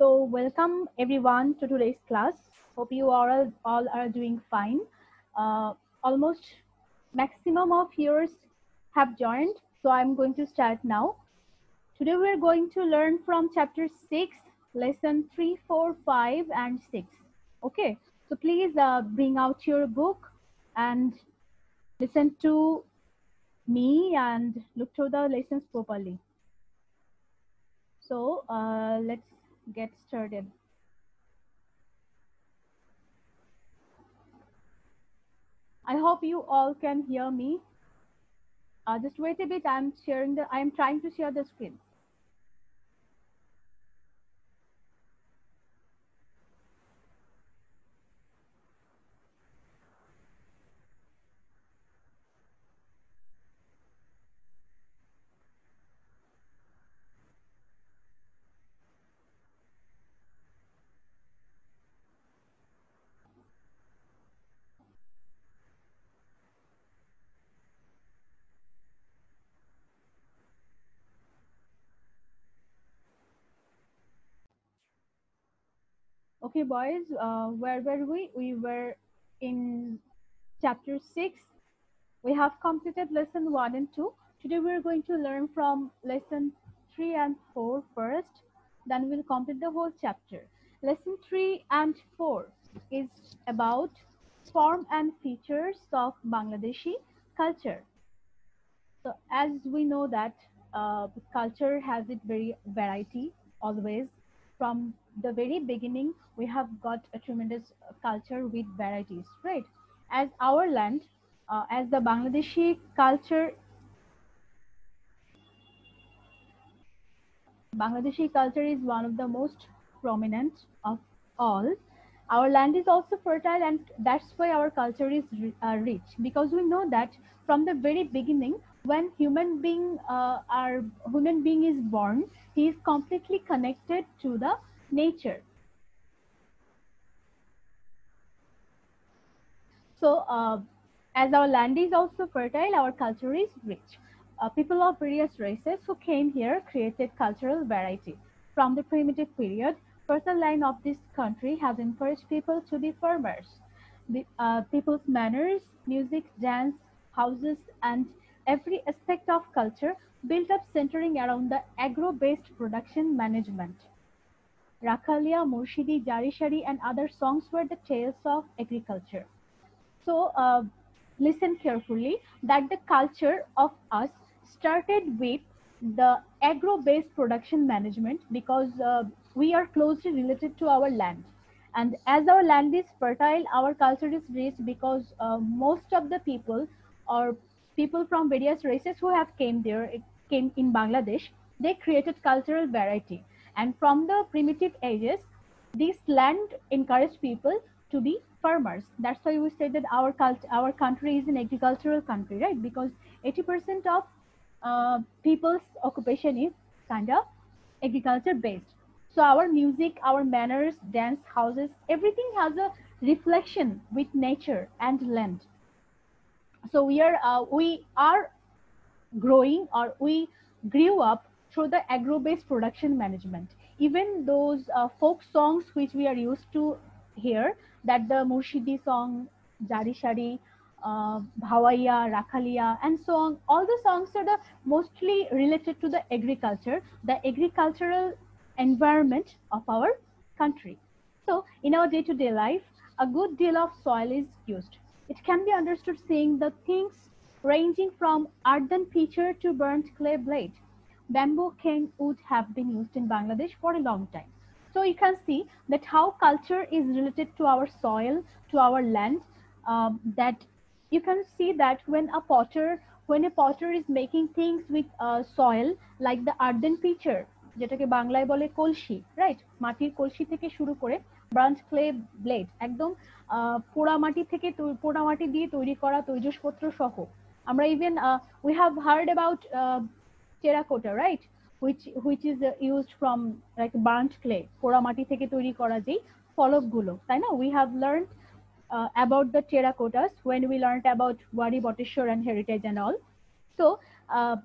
So welcome everyone to today's class. Hope you all, all are doing fine. Uh, almost maximum of yours have joined. So I'm going to start now. Today we're going to learn from chapter 6, lesson 3, 4, 5 and 6. Okay, so please uh, bring out your book and listen to me and look through the lessons properly. So uh, let's get started. I hope you all can hear me. Uh, just wait a bit. I'm sharing the. I'm trying to share the screen. Okay, boys, uh, where were we? We were in chapter 6. We have completed lesson 1 and 2. Today we're going to learn from lesson 3 and 4 first. Then we'll complete the whole chapter. Lesson 3 and 4 is about form and features of Bangladeshi culture. So as we know that uh, culture has its very variety always from the very beginning, we have got a tremendous culture with varieties, right? As our land, uh, as the Bangladeshi culture, Bangladeshi culture is one of the most prominent of all. Our land is also fertile, and that's why our culture is uh, rich because we know that from the very beginning, when human being uh, our human being is born, he is completely connected to the nature. So, uh, as our land is also fertile, our culture is rich. Uh, people of various races who came here created cultural variety. From the primitive period, first line of this country has encouraged people to be farmers. The, uh, people's manners, music, dance, houses, and every aspect of culture built up centering around the agro-based production management. Rakhalia, Murshidi, Jarishari, and other songs were the tales of agriculture. So uh, listen carefully that the culture of us started with the agro-based production management because uh, we are closely related to our land. And as our land is fertile, our culture is rich because uh, most of the people or people from various races who have came there, came in Bangladesh, they created cultural variety. And from the primitive ages, this land encouraged people to be farmers. That's why we say that our cult, our country is an agricultural country, right? Because 80% of uh, people's occupation is kind of agriculture based. So our music, our manners, dance houses, everything has a reflection with nature and land. So we are uh, we are growing or we grew up through the agro-based production management. Even those uh, folk songs which we are used to hear, that the Murshidi song, Jari Shari, uh, Bhawaiya, Rakhalia, and so on, all the songs are the mostly related to the agriculture, the agricultural environment of our country. So in our day-to-day -day life, a good deal of soil is used. It can be understood seeing the things ranging from earthen pitcher to burnt clay blade bamboo cane would have been used in Bangladesh for a long time. So you can see that how culture is related to our soil, to our land, um, that you can see that when a potter, when a potter is making things with uh, soil, like the earthen pitcher, যেটাকে বাংলায় বলে কলসি right মাটির কলসি থেকে শুরু করে branch clay blade একদম পোড়া মাটি থেকে পোড়া মাটি দিয়ে তৈরি করা তৈজসপত্র সহ আমরা even we have heard about terracotta right which which is uh, used from like burnt clay পোড়া মাটি থেকে তৈরি করা যেই ফলকগুলো তাই না we have learned uh, about the terracottas when we learned about Wadi Boteshwar and heritage and all so uh,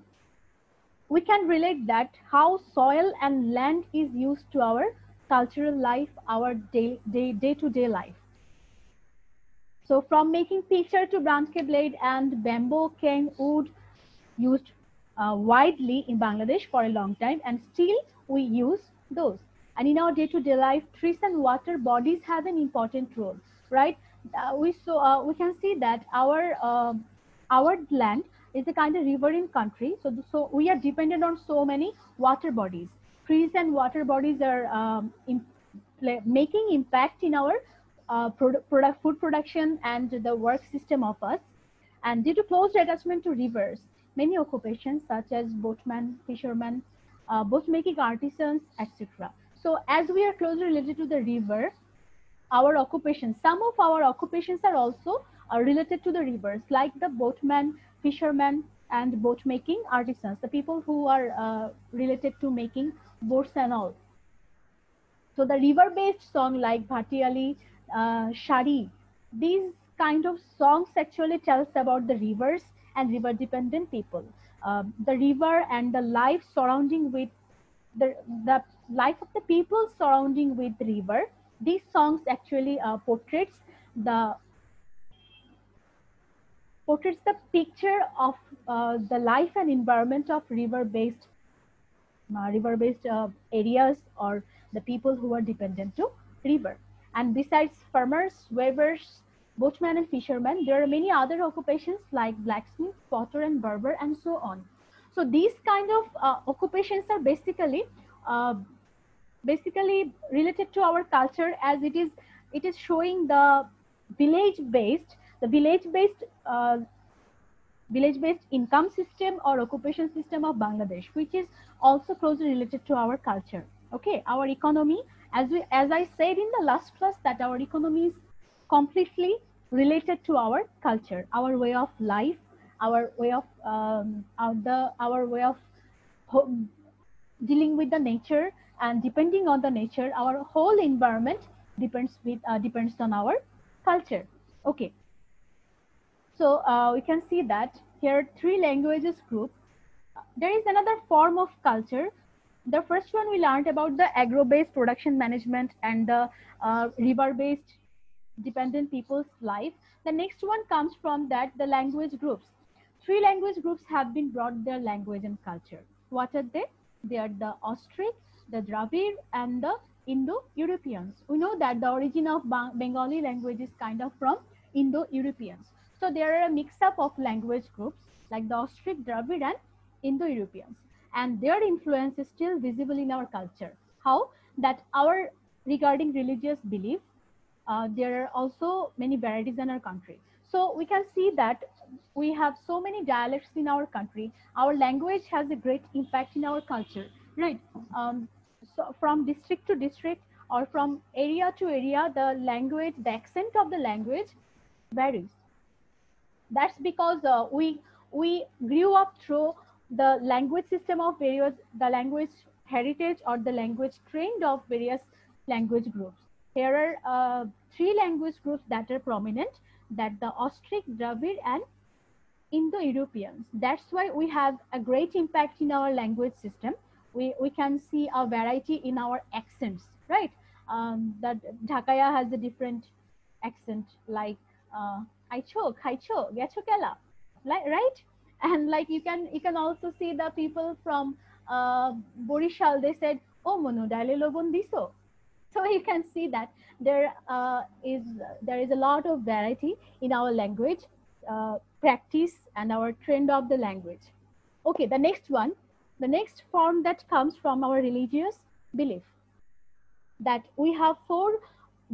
we can relate that how soil and land is used to our cultural life, our day, day, day-to-day life. So from making picture to branche blade and bamboo cane wood used uh, widely in Bangladesh for a long time and still we use those. And in our day-to-day life, trees and water bodies have an important role, right? Uh, we so uh, we can see that our uh, our land is a kind of riverine country, so so we are dependent on so many water bodies. Trees and water bodies are um, in, making impact in our uh, product, product, food production and the work system of us. And due to close attachment to rivers, many occupations such as boatmen, fishermen, uh, boat-making artisans, etc. So as we are closely related to the river, our occupations, some of our occupations are also uh, related to the rivers, like the boatmen, fishermen, and boat-making artisans, the people who are uh, related to making boats and all. So the river-based song like Bhatiali, uh, Shari, these kind of songs actually tells about the rivers and river dependent people. Uh, the river and the life surrounding with the, the life of the people surrounding with river. These songs actually uh, portraits the portraits the picture of uh, the life and environment of river-based uh, river-based uh, areas or the people who are dependent to river. And besides farmers, weavers, boatmen and fishermen. There are many other occupations like blacksmith, potter and barber and so on. So these kind of uh, occupations are basically uh, basically related to our culture as it is it is showing the village based the village based uh, village based income system or occupation system of Bangladesh which is also closely related to our culture okay our economy as we as I said in the last class that our economy is completely related to our culture, our way of life, our way of um, our, the our way of dealing with the nature, and depending on the nature, our whole environment depends with uh, depends on our culture. Okay. So uh, we can see that here three languages group. There is another form of culture the first one we learned about the agro-based production management and the uh, river-based dependent people's life. The next one comes from that the language groups. Three language groups have been brought their language and culture. What are they? They are the Austric, the Dravid, and the Indo-Europeans. We know that the origin of Bengali language is kind of from Indo-Europeans. So there are a mix-up of language groups like the Austric, Dravid, and Indo-Europeans. And their influence is still visible in our culture. How? That our regarding religious belief uh, there are also many varieties in our country. So we can see that we have so many dialects in our country. Our language has a great impact in our culture, right? Um, so from district to district or from area to area, the language, the accent of the language varies. That's because uh, we we grew up through the language system of various, the language heritage or the language trained of various language groups. Here are uh, three language groups that are prominent, that the Austric, Dravid, and Indo-Europeans. That's why we have a great impact in our language system. We, we can see a variety in our accents, right? Um, that Dhakaya has a different accent like uh, Aicho, Khaicho, Kela, right? And like you can you can also see the people from uh, Borishal, they said, oh, Monu, dale lobon diso so you can see that there uh, is there is a lot of variety in our language uh, practice and our trend of the language okay the next one the next form that comes from our religious belief that we have four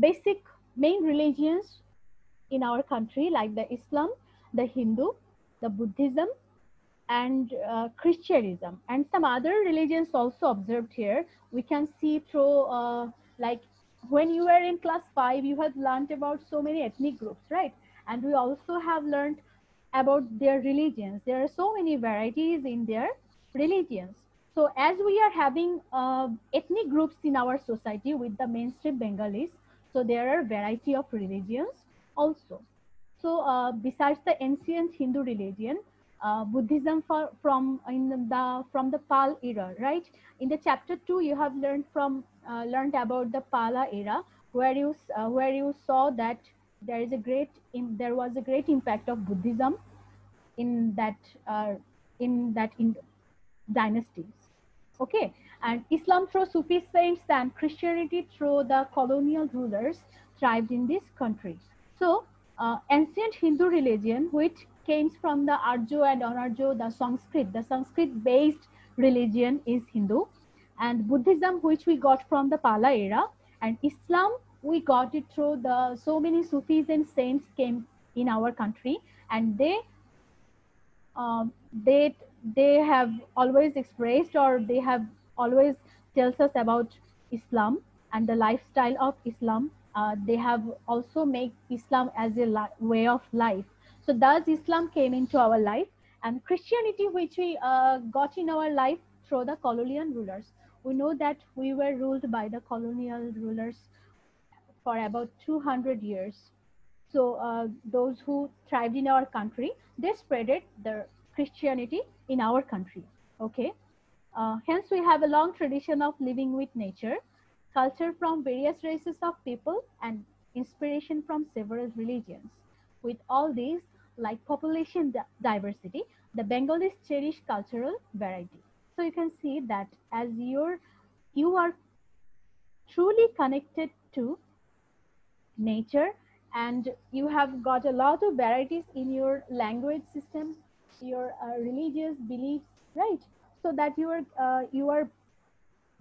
basic main religions in our country like the islam the hindu the buddhism and uh, Christianism and some other religions also observed here. We can see through uh, like when you were in class five, you have learned about so many ethnic groups, right? And we also have learned about their religions. There are so many varieties in their religions. So as we are having uh, ethnic groups in our society with the mainstream Bengalis, so there are variety of religions also. So uh, besides the ancient Hindu religion, uh, Buddhism for, from in the from the Pal era, right? In the chapter two, you have learned from uh, learned about the Pala era, where you uh, where you saw that there is a great in, there was a great impact of Buddhism in that uh, in that in dynasties. Okay, and Islam through Sufi saints and Christianity through the colonial rulers thrived in this country. So uh, ancient Hindu religion, which came from the Arjo and Anarjo, the Sanskrit, the Sanskrit based religion is Hindu and Buddhism, which we got from the Pala era and Islam, we got it through the so many Sufis and saints came in our country and they um, they they have always expressed or they have always tells us about Islam and the lifestyle of Islam. Uh, they have also made Islam as a way of life. So thus Islam came into our life and Christianity, which we uh, got in our life through the colonial rulers. We know that we were ruled by the colonial rulers for about 200 years. So uh, those who thrived in our country, they spreaded the Christianity in our country. Okay. Uh, hence, we have a long tradition of living with nature, culture from various races of people, and inspiration from several religions. With all these, like population diversity, the Bengalis cherish cultural variety. So you can see that as you're, you are truly connected to nature and you have got a lot of varieties in your language system, your uh, religious beliefs, right? So that you are uh, you are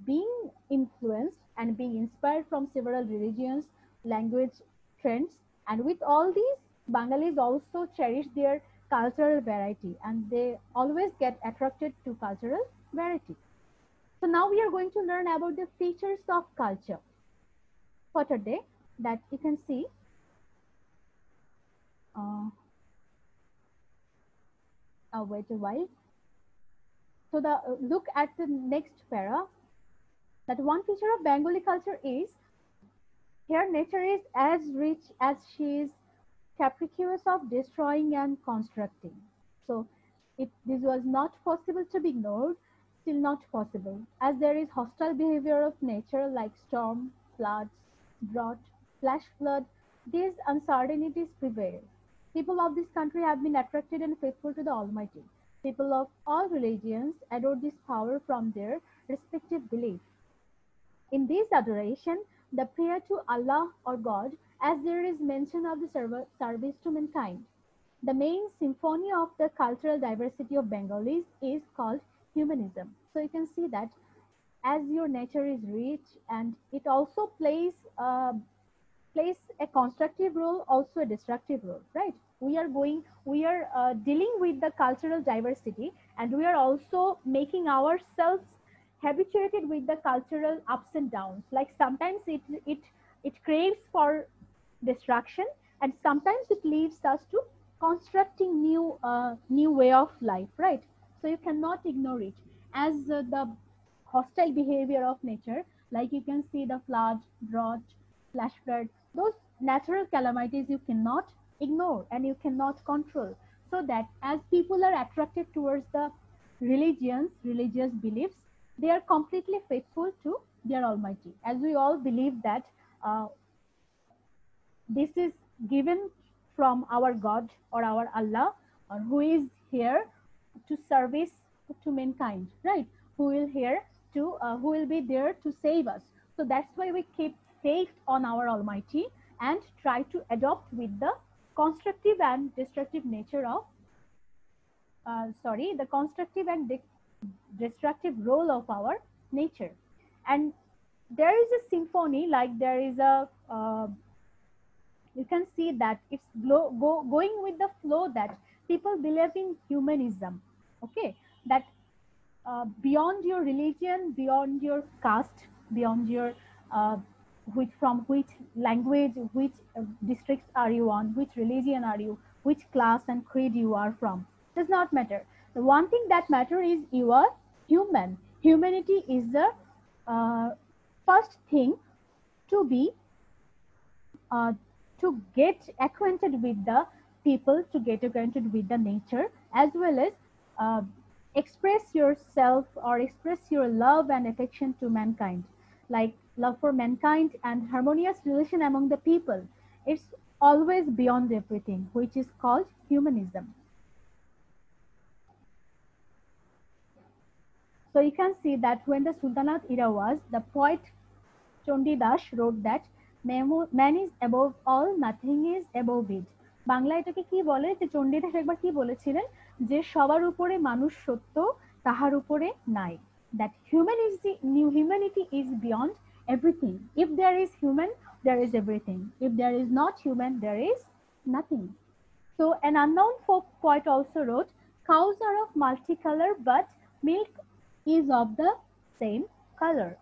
being influenced and being inspired from several religions, language trends, and with all these, Bengalis also cherish their cultural variety, and they always get attracted to cultural variety. So now we are going to learn about the features of culture. For today, that you can see. Uh, uh, wait a while. So the uh, look at the next para. That one feature of Bengali culture is here nature is as rich as she is capricious of destroying and constructing. So it, this was not possible to be ignored, still not possible, as there is hostile behavior of nature like storm, floods, drought, flash flood, these uncertainties prevail. People of this country have been attracted and faithful to the Almighty. People of all religions adore this power from their respective belief. In this adoration, the prayer to Allah or God, as there is mention of the service to mankind. The main symphony of the cultural diversity of Bengalis is called humanism. So you can see that as your nature is rich and it also plays uh, plays a constructive role, also a destructive role, right? We are going, we are uh, dealing with the cultural diversity and we are also making ourselves habituated with the cultural ups and downs. Like sometimes it, it, it craves for destruction and sometimes it leads us to constructing new, uh, new way of life, right? So you cannot ignore it as uh, the hostile behavior of nature, like you can see the flood, drought, flash flood, those natural calamities you cannot ignore and you cannot control so that as people are attracted towards the religions religious beliefs they are completely faithful to their almighty. As we all believe that uh, this is given from our god or our allah or who is here to service to mankind right? Who will here to uh, who will be there to save us. So that's why we keep faith on our Almighty and try to adopt with the constructive and destructive nature of, uh, sorry, the constructive and de destructive role of our nature. And there is a symphony, like there is a, uh, you can see that it's go, go, going with the flow that people believe in humanism, okay? That uh, beyond your religion, beyond your caste, beyond your uh, which from which language, which uh, districts are you on, which religion are you, which class and creed you are from. Does not matter. The one thing that matter is you are human. Humanity is the uh, first thing to be uh, to get acquainted with the people, to get acquainted with the nature, as well as uh, express yourself or express your love and affection to mankind, like love for mankind and harmonious relation among the people. It's always beyond everything, which is called humanism. So you can see that when the Sultanate era was, the poet Chandidas wrote that man is above all, nothing is above it. Bangla এটাকে কি বলে? যে চণ্ডীদাস একবার কি বলেছিলেন? যে সবার উপরে মানুষ সত্য তাহার উপরে নাই। That human is the new humanity is beyond everything if there is human there is everything if there is not human there is nothing so an unknown folk poet also wrote cows are of multicolour but milk is of the same color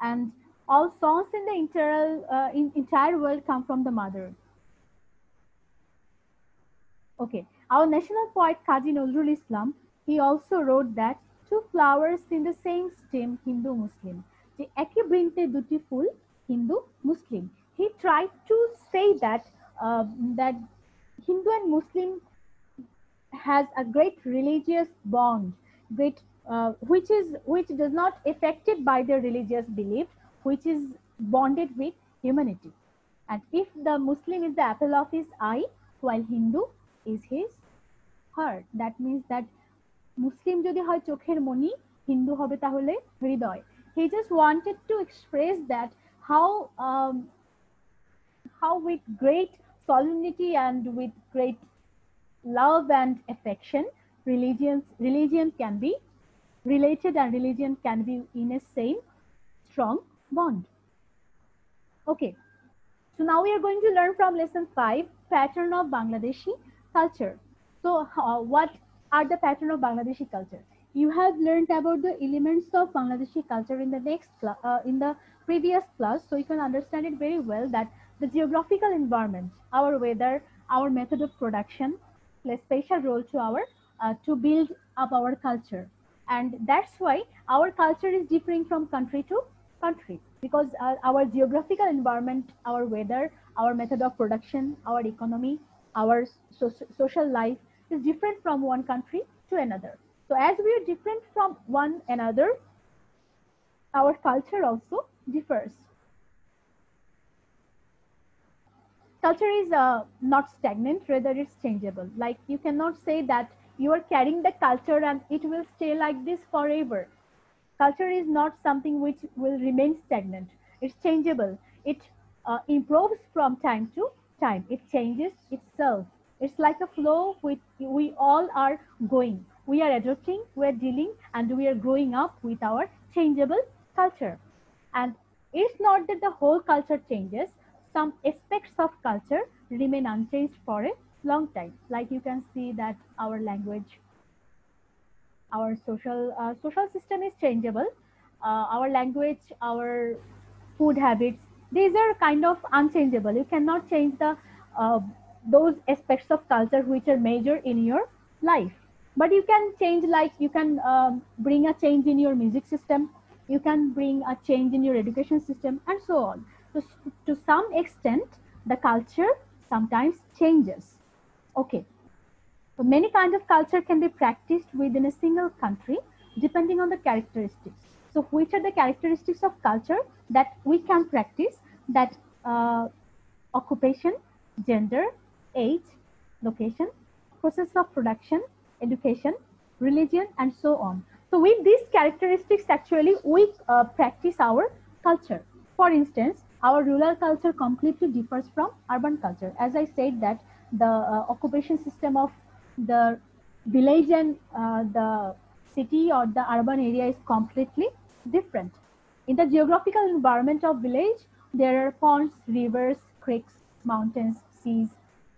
and all songs in the entire, uh, in, entire world come from the mother Okay, our national poet Kazi Nazrul Islam, he also wrote that two flowers in the same stem, Hindu Muslim. যে একই বৃন্তে দুটি ফুল হিন্দু মুসলিম he tried to say that uh, that Hindu and Muslim has a great religious bond great uh, which is which does not affected by their religious belief which is bonded with humanity and if the Muslim is the apple of his eye while Hindu is his heart that means that মুসলিম যদি হয় চোখের মনি হিন্দু হবে তাহলে হৃদয় he just wanted to express that how um, how with great solemnity and with great love and affection religions religion can be related and religion can be in a same strong bond okay so now we are going to learn from lesson 5 pattern of bangladeshi culture. So uh, what are the pattern of Bangladeshi culture? You have learned about the elements of Bangladeshi culture in the next uh, in the previous class, so you can understand it very well that the geographical environment, our weather, our method of production play special role to our uh, to build up our culture, and that's why our culture is differing from country to country because uh, our geographical environment, our weather, our method of production, our economy, our so social life is different from one country to another. So as we are different from one another, our culture also differs. Culture is uh, not stagnant, rather it's changeable. Like you cannot say that you are carrying the culture and it will stay like this forever. Culture is not something which will remain stagnant. It's changeable. It uh, improves from time to time. It changes itself. It's like a flow with we all are going. We are adopting, we are dealing, and we are growing up with our changeable culture. And it's not that the whole culture changes. Some aspects of culture remain unchanged for a long time. Like you can see that our language, our social uh, social system is changeable. Uh, our language, our food habits, these are kind of unchangeable. You cannot change the uh, those aspects of culture which are major in your life. But you can change, like you can um, bring a change in your music system, you can bring a change in your education system, and so on. So, to some extent, the culture sometimes changes. Okay. So many kinds of culture can be practiced within a single country depending on the characteristics. So which are the characteristics of culture that we can practice that uh, occupation, gender, age, location, process of production, education, religion, and so on. So with these characteristics, actually, we uh, practice our culture. For instance, our rural culture completely differs from urban culture. As I said that the uh, occupation system of the village and uh, the city or the urban area is completely different. In the geographical environment of village, there are ponds, rivers, creeks, mountains, seas,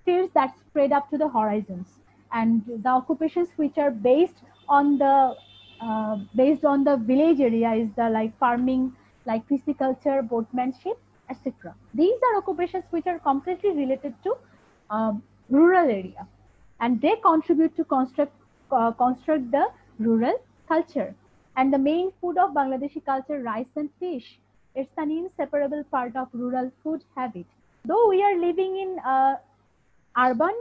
fields that spread up to the horizons. And the occupations which are based on the uh, based on the village area is the like farming, like pisciculture, boatmanship, etc. These are occupations which are completely related to uh, rural area, and they contribute to construct uh, construct the rural culture. And the main food of Bangladeshi culture, rice and fish, it's an inseparable part of rural food habit. Though we are living in a urban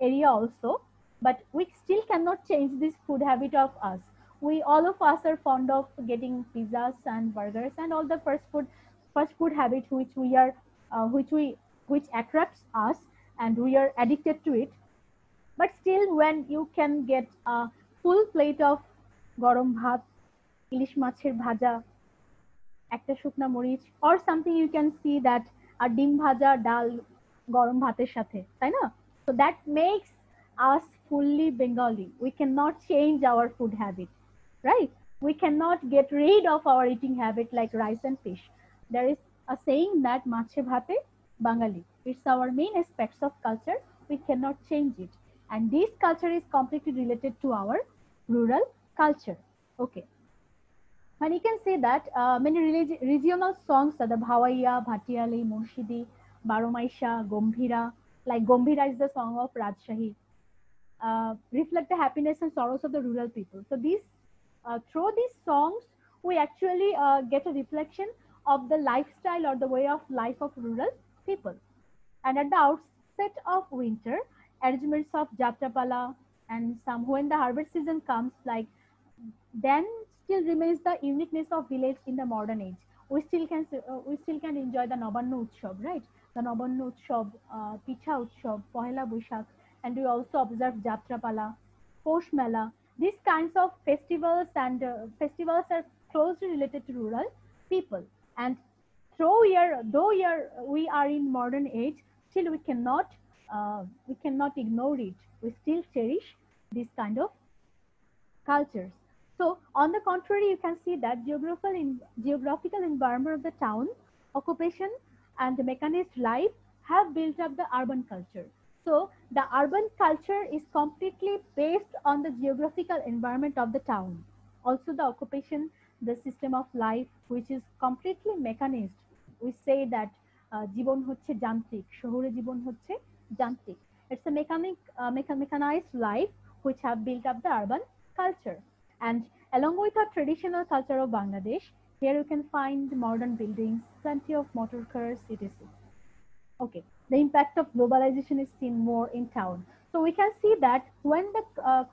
area also, but we still cannot change this food habit of us. We all of us are fond of getting pizzas and burgers and all the first food, first food habit which we are, uh, which we, which attracts us and we are addicted to it. But still, when you can get a full plate of গরম ভাত ইলিশ মাছের ভাজা একটা শুকনা মরিচ or something you can see that a ডিম ভাজা ডাল গরম ভাতের সাথে তাই না so that makes us fully bengali we cannot change our food habit right we cannot get rid of our eating habit like rice and fish there is a saying that mache bhate bangali it's our main aspects of culture. We cannot change it. And this culture is completely related to our rural culture. Okay. And you can say that uh, many regional songs, uh, the Bhawaiya, Bhatiyali, Murshidi, Baromaisha, Gombhira, like Gombhira is the song of Rajshahi, uh, reflect the happiness and sorrows of the rural people. So these, uh, through these songs, we actually uh, get a reflection of the lifestyle or the way of life of rural people. And at the outset of winter, arrangements of Jatra Pala and some when the harvest season comes, like then still remains the uniqueness of village in the modern age. We still can uh, we still can enjoy the Nabanna Utsav, right? The Nabanna Utsav, uh, Pitha Utsav, Pohela Boishakh, and we also observe Jatra Pala, Mela. These kinds of festivals and uh, festivals are closely related to rural people. And though we are though we are we are in modern age, still we cannot uh, we cannot ignore it. We still cherish this kind of cultures. So on the contrary, you can see that geographical, in, geographical environment of the town, occupation and the mechanized life have built up the urban culture. So the urban culture is completely based on the geographical environment of the town. Also the occupation, the system of life, which is completely mechanized We say that জীবন হচ্ছে যান্ত্রিক শহরে জীবন হচ্ছে যান্ত্রিক it's a mechanic uh, mechanized life which have built up the urban culture and along with our traditional culture of Bangladesh, here you can find modern buildings, plenty of motor cars, etc. Okay, the impact of globalization is seen more in town. So we can see that when the uh,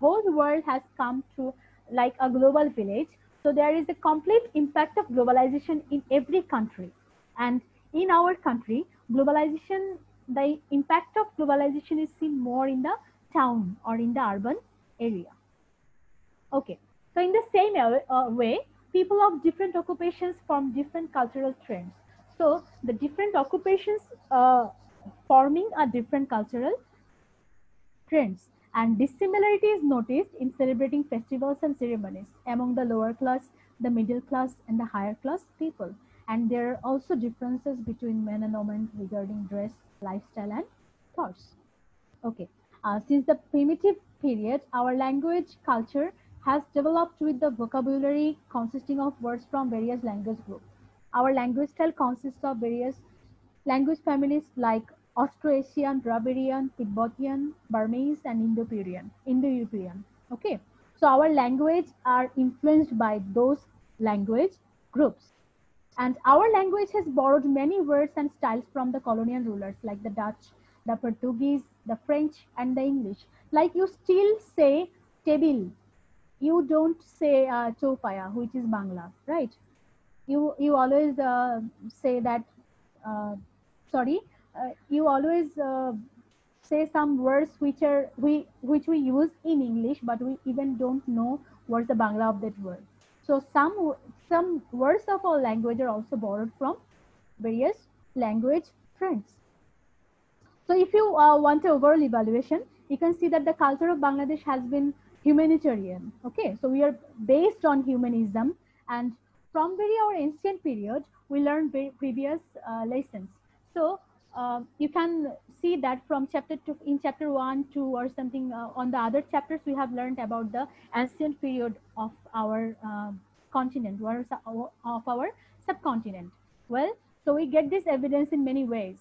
whole world has come to like a global village, so there is a complete impact of globalization in every country. And in our country, globalization, the impact of globalization is seen more in the town or in the urban area. Okay, so in the same way, people of different occupations form different cultural trends. So the different occupations uh, forming a different cultural trends and dissimilarity is noticed in celebrating festivals and ceremonies among the lower class, the middle class and the higher class people. And there are also differences between men and women regarding dress, lifestyle and thoughts. Okay, uh, since the primitive period, our language, culture has developed with the vocabulary consisting of words from various language groups. Our language style consists of various language families like Austroasian, Dravidian, Tibetan, Burmese, and Indo-European. Indo-European. Okay, so our language are influenced by those language groups. And our language has borrowed many words and styles from the colonial rulers like the Dutch, the Portuguese, the French, and the English. Like you still say table you don't say uh, chopaya, which is Bangla, right? You you always uh, say that. Uh, sorry, you always uh, say some words which are we which we use in English, but we even don't know what's the Bangla of that word. So some some words of our language are also borrowed from various language friends. So if you uh, want an overall evaluation, you can see that the culture of Bangladesh has been humanitarian. Okay, so we are based on humanism and from very our ancient period, we learned previous uh, lessons. So uh, you can see that from chapter two, in chapter one, two or something uh, on the other chapters, we have learned about the ancient period of our uh, continent or of our subcontinent. Well, so we get this evidence in many ways.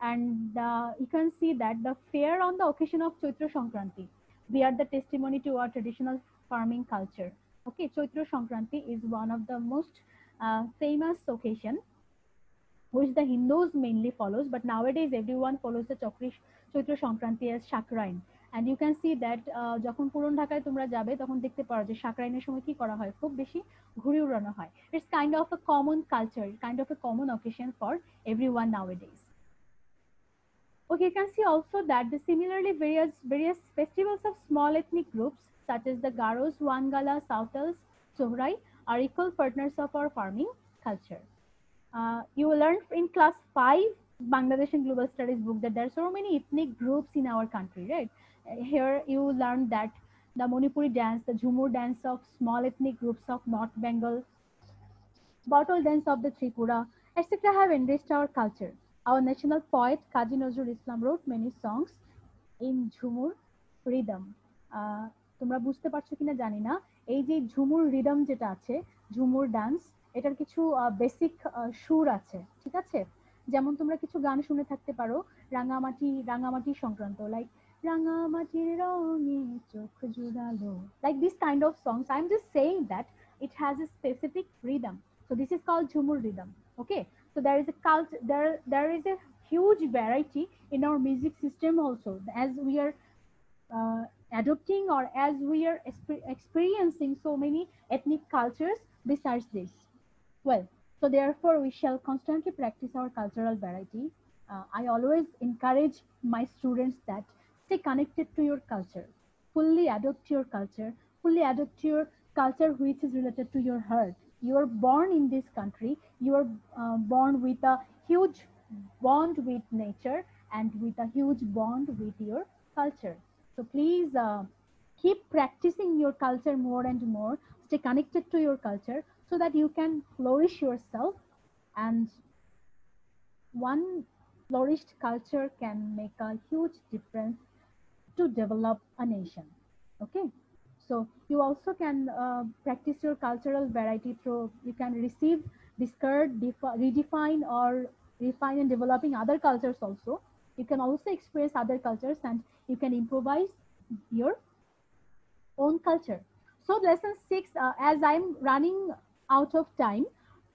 And uh, you can see that the fair on the occasion of Chaitra Sankranti, we are the testimony to our traditional farming culture. Okay, Chaitra Sankranti is one of the most uh, famous occasion which the Hindus mainly follows, but nowadays everyone follows the Chakri, Chaitra Sankranti as Shakrine. And you can see that যখন পুরন ঢাকায় তোমরা যাবে তখন দেখতে পারো যে সাকরাইনের সময় কি করা হয় খুব বেশি ঘুড়ি উড়ানো হয় it's kind of a common culture kind of a common occasion for everyone nowadays okay you can see also that the similarly various various festivals of small ethnic groups such as the garos wangala sautals sohrai are equal partners of our farming culture uh, you learn in class 5 Bangladesh and Global Studies book that there are so many ethnic groups in our country, right? Uh, Here you learn that the Manipuri dance, the Jhumur dance of small ethnic groups of North Bengal, bottle dance of the Tripura, etc. have enriched our culture. Our national poet Kazi Nazrul Islam wrote many songs in Jhumur rhythm. Uh, তোমরা বুঝতে পারছ কিনা জানি না এই যে ঝুমুর rhythm যেটা আছে ঝুমুর ডান্স এটার কিছু বেসিক সুর আছে, ঠিক আছে? যেমন তোমরা কিছু গান শুনে থাকতে পারো, রাঙামাটি রাঙামাটি সংক্রান্ত লাইক রাঙামাটির রঙে চোখ জুড়ালো like this kind of songs I am just saying that it has a specific rhythm so this is call Jhumur rhythm okay so there is a culture there there is a huge variety in our music system also as we are adapting or as we are experiencing so many ethnic cultures besides this well so therefore we shall constantly practice our cultural variety. Uh, i always encourage my students that stay connected to your culture fully adopt your culture fully adopt your culture which is related to your heart. You are born in this country. You are uh, born with a huge bond with nature and with a huge bond with your culture. So please uh, keep practicing your culture more and more. Stay connected to your culture so that you can flourish yourself. And one flourished culture can make a huge difference to develop a nation. Okay? So you also can uh, practice your cultural variety through you can receive discard defi- redefine or refine and developing other cultures also. You can also experience other cultures and you can improvise your own culture. So lesson 6 uh, as i'm running out of time.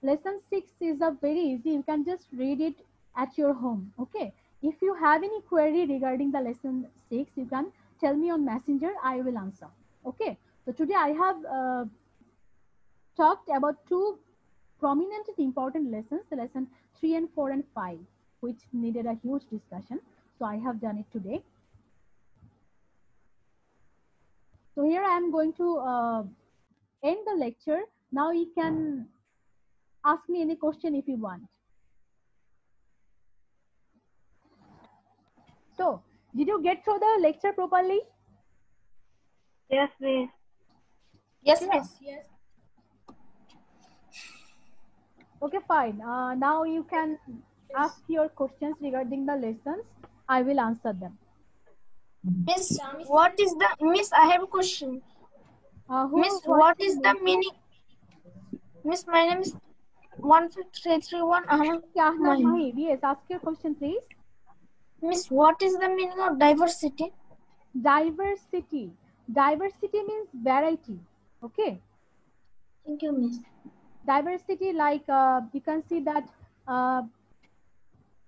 Lesson 6 is a very easy. You can just read it at your home okay? If you have any query regarding the lesson 6 you can tell me on messenger. I will answer okay? So today i have uh, talked about two prominent and important lessons the lesson 3 and 4 and 5 which needed a huge discussion. So i have done it today. So here i am going to uh, end the lecture now you can ask me any question if you want so did you get through the lecture properly Yes, miss. Yes, miss. Yes. Okay, fine. Uh, now you can ask your questions regarding the lessons. I will answer them. Miss, what is the Miss? I have a question. Uh, who, Miss, what is the meaning? Miss, my name is one three three one. Ahmed Yeah, Ahmed Mahim. Mahib. Yes, ask your question, please. Miss, what is the meaning of diversity? Diversity. Diversity means variety. Okay. Thank you, Miss. Diversity, like uh, you can see that uh,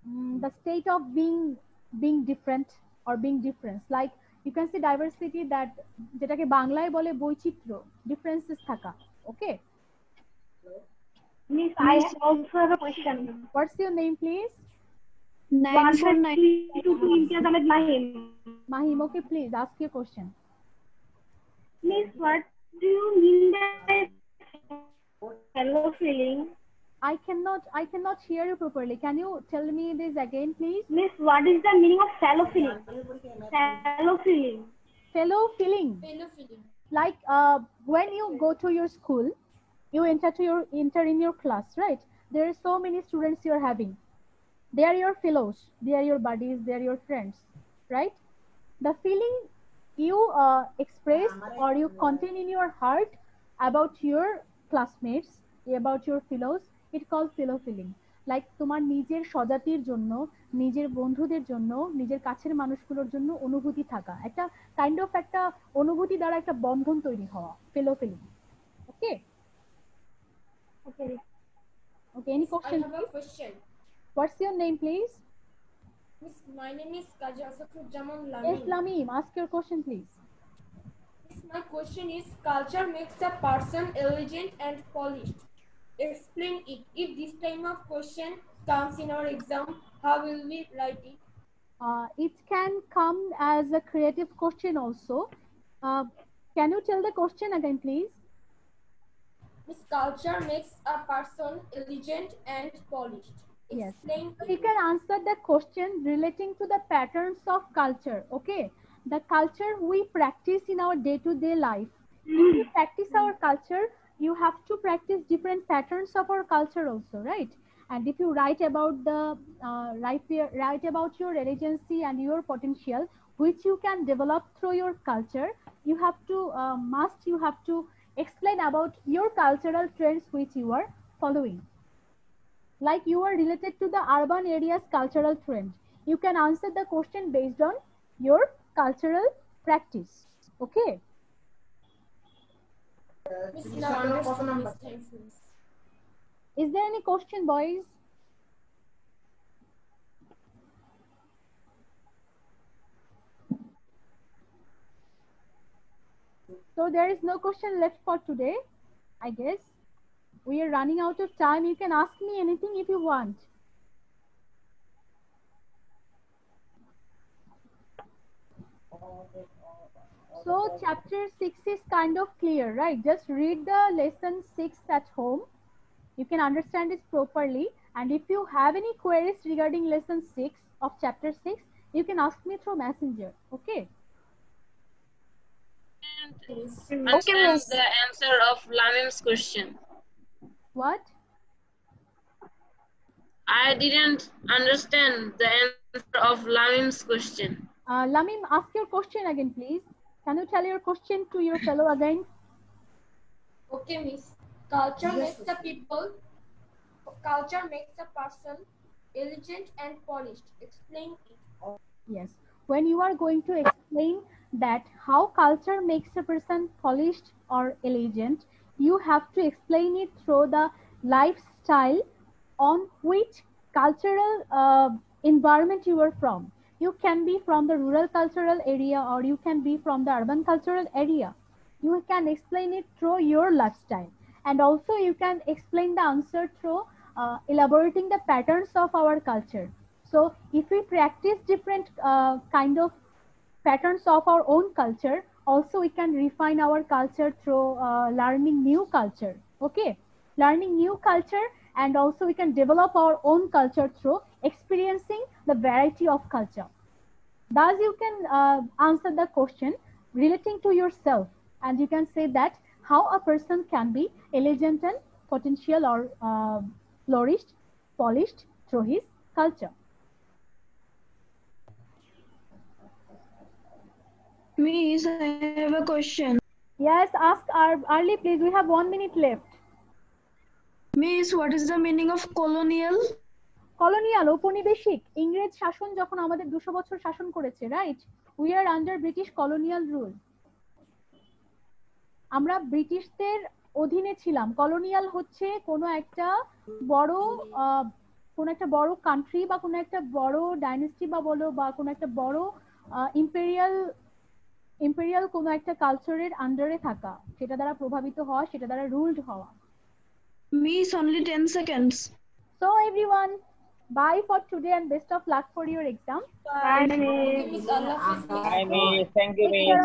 mm, the state of being being different or being different. Like you can see diversity that যেটাকে বাংলায় বলে বৈচিত্র্য differences থাকা. Okay. Miss, I also have a question. What's your name, please? One four nine two two Imtiaz Ahmed Mahim. Mahim. Okay, please ask your question. Miss, what do you mean by fellow feeling? I cannot I cannot hear you properly. Can you tell me this again, please? Miss, what is the meaning of fellow feeling? Fellow feeling. Fellow feeling. Like uh, when you go to your school, you enter to your enter in your class, right? There are so many students you are having. They are your fellows. They are your buddies. They are your friends, right? The feeling you uh, express or you contain in your heart about your classmates, about your fellows, it called fellow feeling. Like তোমার নিজের স্বজাতির জন্য নিজের বন্ধুদের জন্য নিজের কাছের মানুষগুলোর জন্য অনুভূতি থাকা একটা কাইন্ড অফ একটা অনুভূতি দ্বারা একটা বন্ধন তৈরি হওয়া fellow feeling okay Okay. Okay, any question? I have a question. What's your name, please? Miss, my name is Kaja Asakrujjaman Lamim. Yes, Lamim, ask your question, please. Miss, my question is, culture makes a person elegant and polished. Explain it. If this type of question comes in our exam, how will we write it? Uh, it can come as a creative question also. Uh, can you tell the question again, please? Miss, culture makes a person elegant and polished. Yes. Explain So you can answer the question relating to the patterns of culture. Okay, the culture we practice in our day-to-day life. If you practice our culture, you have to practice different patterns of our culture also, right? And if you write about the uh, write, write about your relevancy and your potential, which you can develop through your culture, you have to uh, must you have to explain about your cultural trends which you are following like you are related to the urban area's cultural trend. You can answer the question based on your cultural practice. Okay. Miss, now understand. Miss, thanks, Miss. Is there any question, boys? So there is no question left for today, I guess. We are running out of time. You can ask me anything if you want. So chapter 6 is kind of clear, right? Just read the lesson 6 at home. You can understand it properly. And if you have any queries regarding lesson 6 of chapter 6, you can ask me through messenger. Okay. Understand miss. the answer of Lamim's question. What? I didn't understand the answer of Lamim's question. Uh, Lamim, ask your question again, please. Can you tell your question to your fellow again? Okay, Miss. Culture makes the people, culture makes the person elegant and polished. Explain it. Yes. When you are going to explain that how culture makes a person polished or elegant, you have to explain it through the lifestyle on which cultural uh, environment you are from. You can be from the rural cultural area or you can be from the urban cultural area. You can explain it through your lifestyle. And also you can explain the answer through uh, elaborating the patterns of our culture. So if we practice different uh, kind of patterns of our own culture, also we can refine our culture through uh, learning new culture. Okay, learning new culture and also we can develop our own culture through experiencing the variety of culture. Thus you can uh, answer the question relating to yourself and you can say that how a person can be elegant and potential or uh, flourished, polished through his culture. Miss, I have a question. Yes, ask our early please. We have one minute left. Miss, what is the meaning of colonial? Colonial ঔপনিবেশিক ইংরেজ শাসন যখন আমাদের দুশো বছর শাসন করেছে right we are under British colonial rule আমরা ব্রিটিশদের অধীনে ছিলাম কলোনিয়াল হচ্ছে কোনো একটা বড় কোনো একটা বড় কান্ট্রি বা কোনো একটা বড় ডাইনেস্টি বা বলো বা কোনো একটা বড় ইম্পেরিয়াল ইম্পেরিয়াল কোনো একটা কালচারের আন্ডারে থাকা সেটা দ্বারা প্রভাবিত হওয়া সেটা দ্বারা রুলড হওয়া। Miss only 10 seconds so everyone bye for today and best of luck for your exam bye miss thank you miss